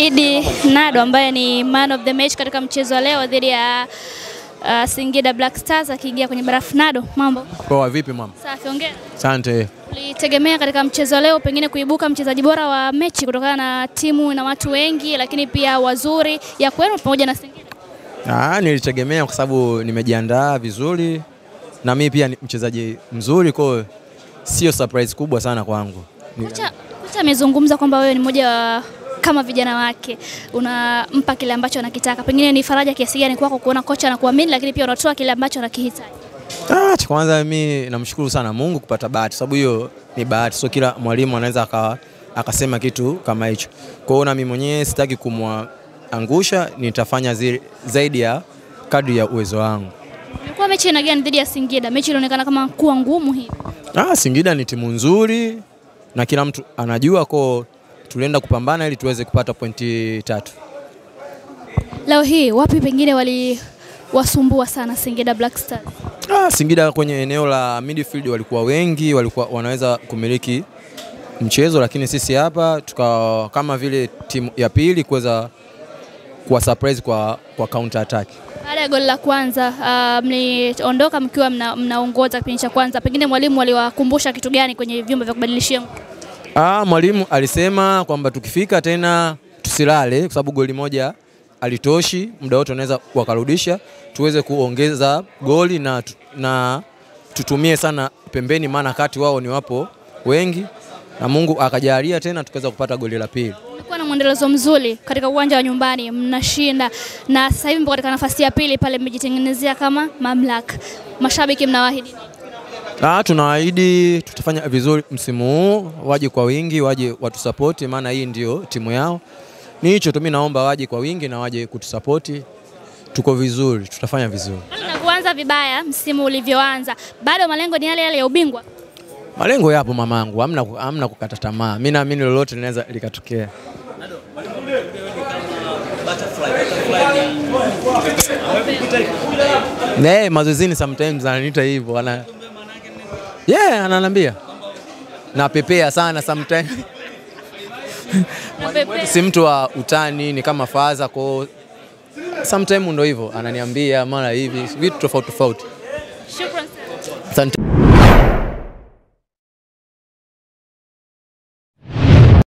Idi Nado ambaye ni man of the match katika mchezo wa leo dhidi ya uh, Singida Black Stars akiingia kwenye barafu. Nado, mambo Poa, vipi mama? safi? Ongea. Asante. Ulitegemea katika mchezo wa leo pengine kuibuka mchezaji bora wa mechi kutokana na timu na watu wengi, lakini pia wazuri ya kwenu pamoja na Singida? Ah, nilitegemea kwa sababu nimejiandaa vizuri na mimi pia ni mchezaji mzuri, kwa sio surprise kubwa sana kwangu. Kocha amezungumza kwamba wewe ni mmoja wa kama vijana wake, unampa kile ambacho anakitaka. Pengine ni faraja kiasi gani kwako kuona kocha anakuamini, lakini pia unatoa kile ambacho anakihitaji? Ah, cha kwanza mimi namshukuru sana Mungu kupata bahati, sababu hiyo ni bahati, so kila mwalimu anaweza aka, akasema kitu kama hicho. Kwa hiyo na mimi mwenyewe sitaki kumwangusha, nitafanya zi, zaidi ya kadri ya uwezo wangu. Ilikuwa mechi aina gani dhidi ya Singida? Mechi ilionekana kama kuwa ngumu hivi. Ah, Singida ni timu nzuri na kila mtu anajua, kwa tulienda kupambana ili tuweze kupata pointi tatu. Leo hii wapi pengine waliwasumbua sana Singida Black Stars? Ah, Singida kwenye eneo la midfield walikuwa wengi, walikuwa wanaweza kumiliki mchezo, lakini sisi hapa tuka kama vile timu ya pili kuweza kuwa surprise kwa, kwa counter attack. Baada ya goli la kwanza uh, mliondoka mkiwa mnaongoza mna, kipindi cha kwanza, pengine mwalimu aliwakumbusha kitu gani kwenye vyumba vya kubadilishia? Ah, mwalimu alisema kwamba tukifika tena tusilale kwa sababu goli moja alitoshi, muda wote unaweza wakarudisha, tuweze kuongeza goli na, na tutumie sana pembeni, maana kati wao ni wapo wengi, na Mungu akajalia tena tukaweza kupata goli la pili. Mlikuwa na mwendelezo mzuri katika uwanja wa nyumbani, mnashinda na sasa hivi mpo katika nafasi ya pili pale, mmejitengenezea kama mamlaka. Mashabiki mnawaahidi? Ah, tunaahidi tutafanya vizuri msimu huu, waje kwa wingi, waje watusapoti, maana hii ndio timu yao. Ni hicho tu, mimi naomba waje kwa wingi na waje kutusapoti. Tuko vizuri, tutafanya vizuri. Na kuanza vibaya msimu ulivyoanza, bado malengo ni yale yale ya ubingwa. Malengo yapo mamangu, hamna, hamna kukata tamaa. Mimi naamini lolote linaweza likatokea. Nee, mazoezini sometimes ananiita hivyo ana yeah, ananiambia napepea sana sometimes. Si mtu wa utani, ni kama faza kwao, sometimes ndo hivyo ananiambia mara hivi vitu tofauti tofauti. Shukrani. Asante.